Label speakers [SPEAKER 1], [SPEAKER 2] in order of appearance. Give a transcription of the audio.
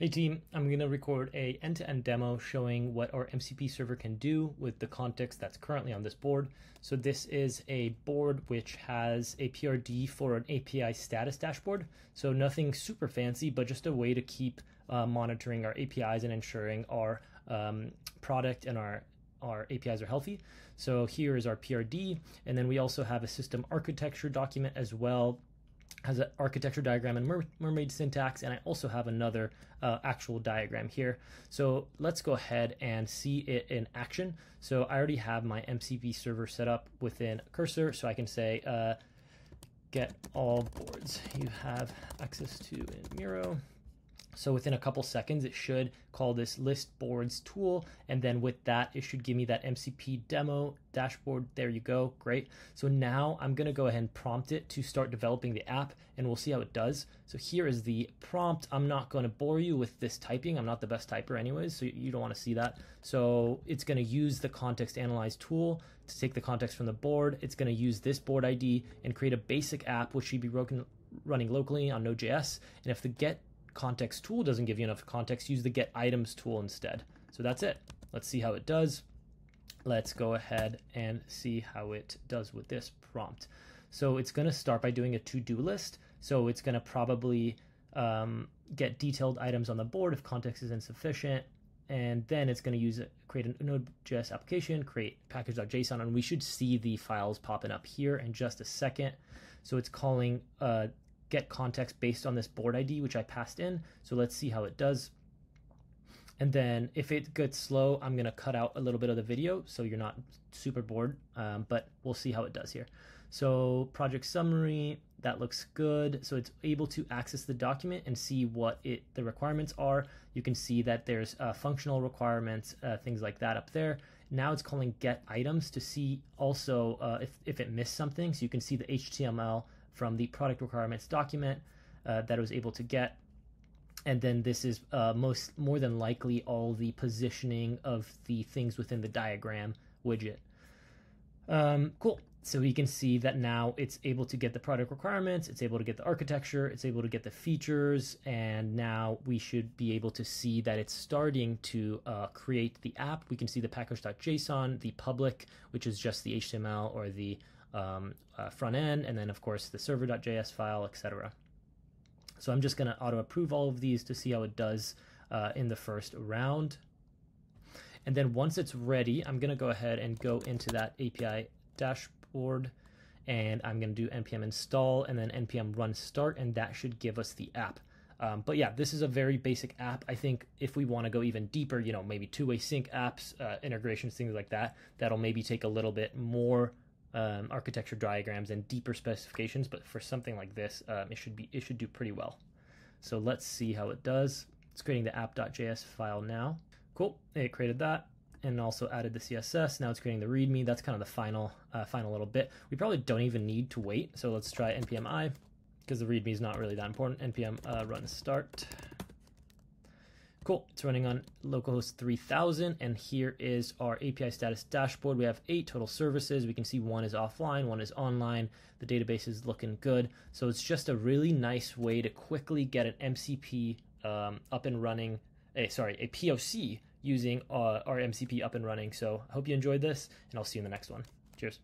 [SPEAKER 1] Hey team, I'm going to record a end-to-end demo showing what our MCP server can do with the context that's currently on this board. So this is a board which has a PRD for an API status dashboard. So nothing super fancy, but just a way to keep uh, monitoring our APIs and ensuring our um, product and our our APIs are healthy. So here is our PRD, and then we also have a system architecture document as well has an architecture diagram and mermaid syntax, and I also have another uh, actual diagram here. So let's go ahead and see it in action. So I already have my MCP server set up within Cursor, so I can say uh, get all boards you have access to in Miro. So within a couple seconds, it should call this list boards tool. And then with that, it should give me that MCP demo dashboard. There you go. Great. So now I'm going to go ahead and prompt it to start developing the app and we'll see how it does. So here is the prompt. I'm not going to bore you with this typing. I'm not the best typer anyways, so you don't want to see that. So it's going to use the context analyze tool to take the context from the board. It's going to use this board ID and create a basic app, which should be running locally on Node.js. And if the get context tool doesn't give you enough context, use the get items tool instead. So that's it. Let's see how it does. Let's go ahead and see how it does with this prompt. So it's going to start by doing a to-do list. So it's going to probably um, get detailed items on the board if context is insufficient. And then it's going to use create a Node.js application, create package.json, and we should see the files popping up here in just a second. So it's calling uh, get context based on this board ID, which I passed in. So let's see how it does. And then if it gets slow, I'm going to cut out a little bit of the video so you're not super bored, um, but we'll see how it does here. So project summary, that looks good. So it's able to access the document and see what it the requirements are. You can see that there's uh, functional requirements, uh, things like that up there. Now it's calling get items to see also uh, if, if it missed something. So you can see the HTML from the product requirements document uh, that I was able to get. And then this is uh, most more than likely all the positioning of the things within the diagram widget. Um, cool. So we can see that now it's able to get the product requirements, it's able to get the architecture, it's able to get the features, and now we should be able to see that it's starting to uh, create the app. We can see the package.json, the public, which is just the HTML or the um, uh, front end, and then of course the server.js file, etc. So I'm just going to auto approve all of these to see how it does uh, in the first round. And then once it's ready, I'm going to go ahead and go into that API dashboard and I'm going to do npm install and then npm run start, and that should give us the app. Um, but yeah, this is a very basic app. I think if we want to go even deeper, you know, maybe two-way sync apps, uh, integrations, things like that, that'll maybe take a little bit more um, architecture diagrams and deeper specifications, but for something like this, um, it should be it should do pretty well. So let's see how it does. It's creating the app.js file now. Cool, it created that and also added the CSS. Now it's creating the README. That's kind of the final uh, final little bit. We probably don't even need to wait. So let's try npm i because the README is not really that important. npm uh, run start. Cool, it's running on localhost 3000 and here is our API status dashboard. We have eight total services. We can see one is offline, one is online. The database is looking good. So it's just a really nice way to quickly get an MCP um, up and running, a, sorry, a POC using uh, our MCP up and running. So I hope you enjoyed this and I'll see you in the next one. Cheers.